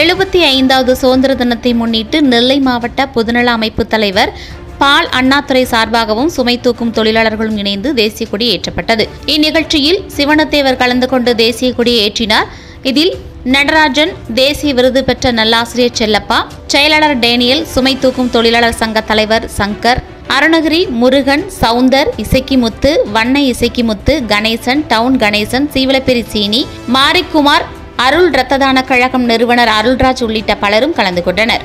எழுபத்தி ஐந்தாவது சுதந்திர தினத்தை முன்னிட்டு நெல்லை மாவட்ட பொதுநல அமைப்பு தலைவர் பால் அண்ணாத்துறை சார்பாகவும் சுமை தூக்கும் தொழிலாளர்களும் இணைந்து தேசிய கொடி ஏற்றப்பட்டது. இந்நிகழ்ச்சியில் சிவனத்தேவர் கலந்து கொண்டு தேசிய கொடியை ஏற்றினார். இதில் நடராஜன் தேசிய விருது பெற்ற நல்லாசிரியர் செல்லப்பா செயலாளர் டேனியல் சுமை தூக்கும் தொழிலாளர் சங்க தலைவர் சங்கர் அருணகிரி முருகன் சவுந்தர் இசக்கிமுத்து வண்ண இசக்கிமுத்து கணேசன் டவுன் கணேசன் சீவலப்பெரி சீனி மாரிக்குமார் அருள் ரத்ததான கழகம் நிறுவனர் அருள்ராஜ் உள்ளிட்ட பலரும் கலந்து கொண்டனர்.